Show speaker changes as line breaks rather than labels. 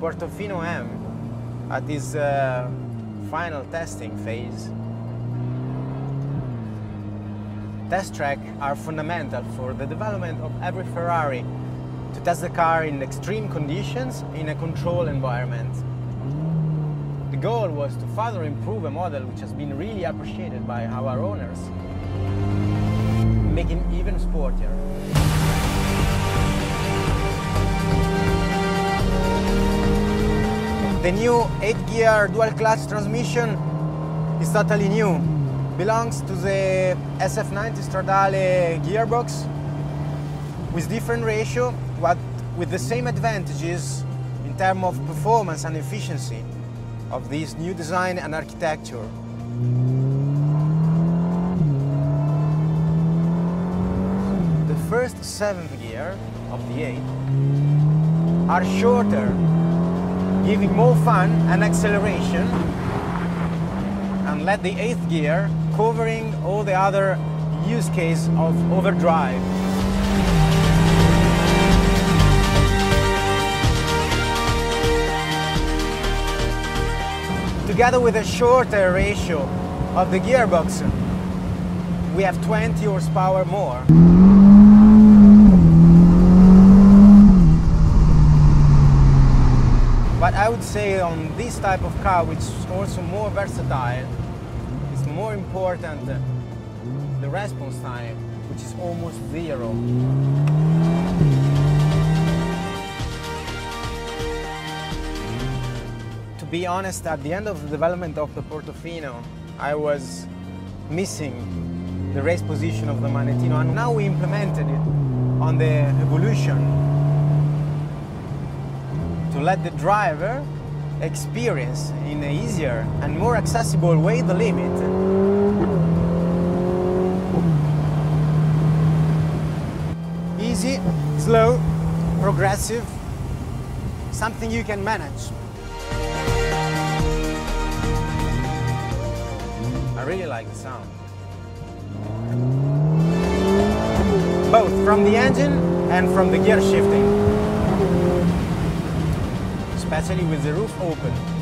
Portofino M at its uh, final testing phase. Test track are fundamental for the development of every Ferrari to test the car in extreme conditions in a controlled environment. The goal was to further improve a model which has been really appreciated by our owners, making even sportier. The new 8-gear dual-clutch transmission is totally new. Belongs to the SF90 Stradale gearbox with different ratio, but with the same advantages in terms of performance and efficiency of this new design and architecture. The first seventh gear of the 8 are shorter, giving more fun and acceleration, and let the 8th gear covering all the other use case of overdrive. Together with a shorter ratio of the gearbox, we have 20 horsepower more. I would say on this type of car, which is also more versatile, it's more important the response time, which is almost zero. To be honest, at the end of the development of the Portofino, I was missing the race position of the Manettino, and now we implemented it on the Evolution to let the driver experience in an easier and more accessible way the limit. Easy, slow, progressive, something you can manage. I really like the sound. Both from the engine and from the gear shifting especially with the roof open.